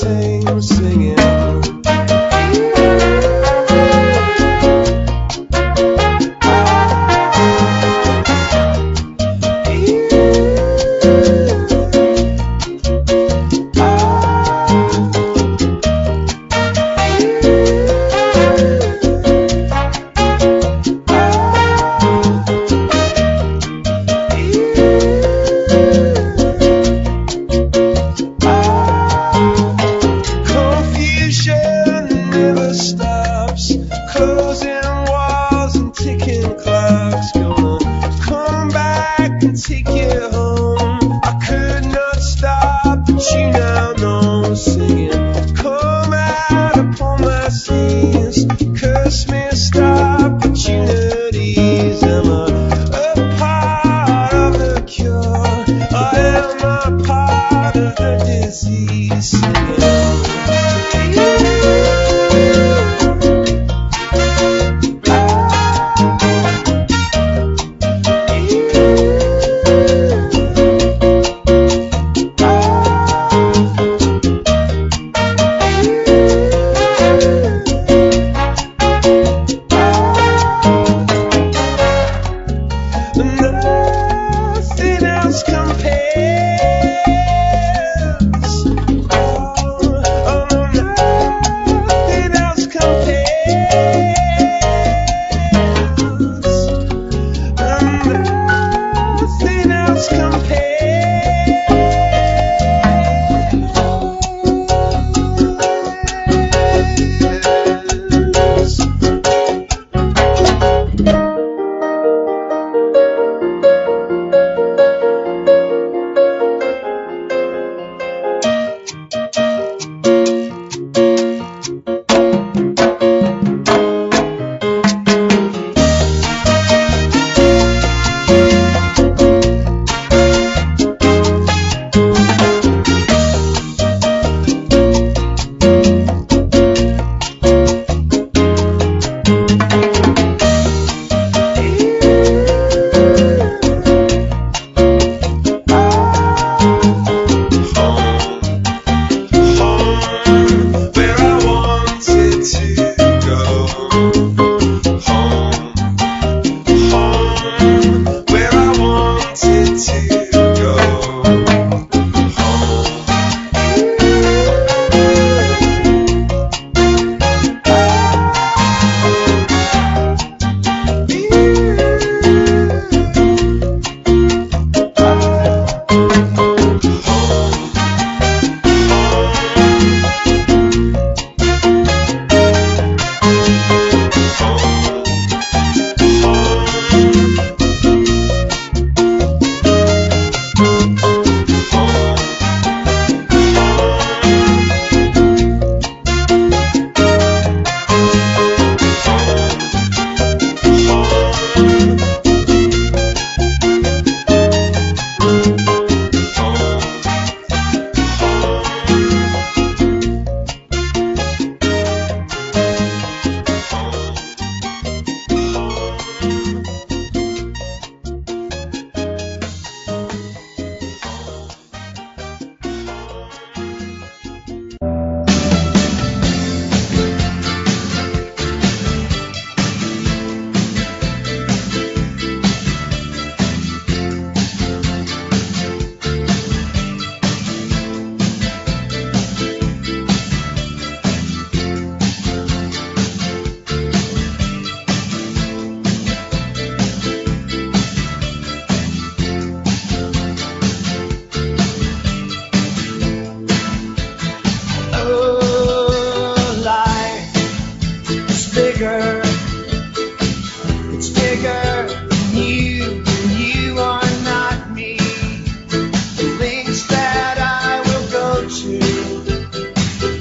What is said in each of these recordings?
take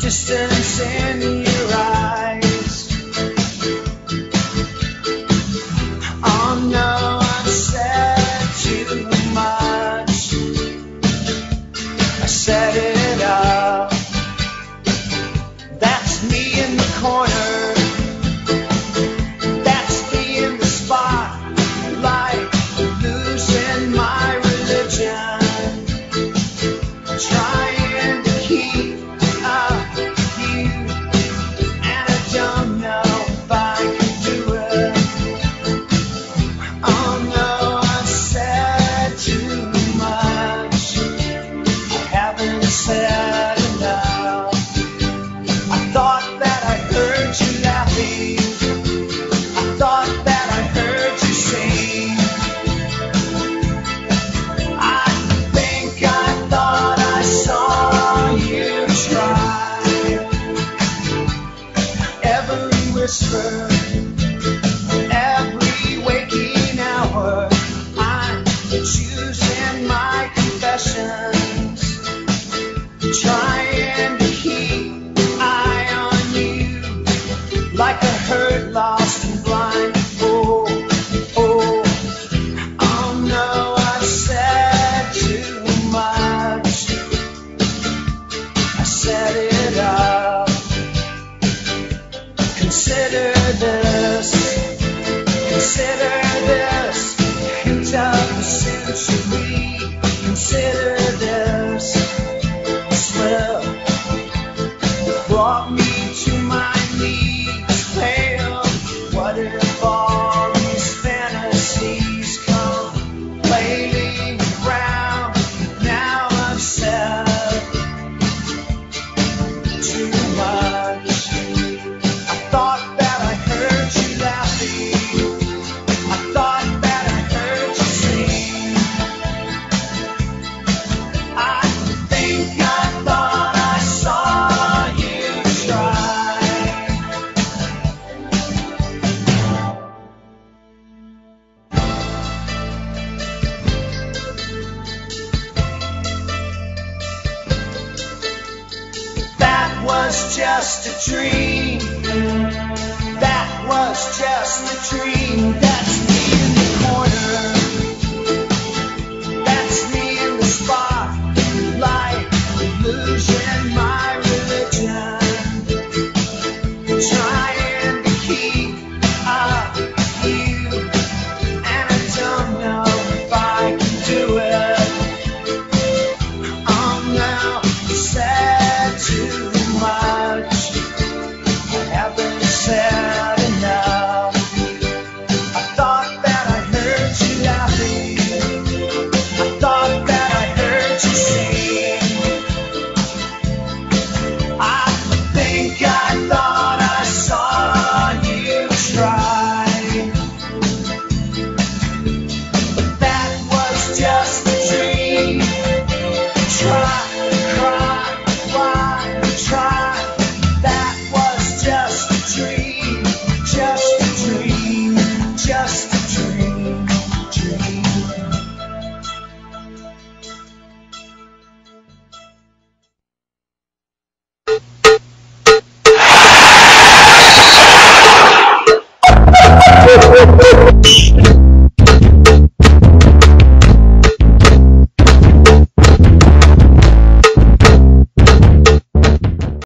Distance. hurt, lost, and blind. Oh, oh, oh no, I said too much. I said it all. Consider this, consider this, hint of the century. Consider this, slip brought me.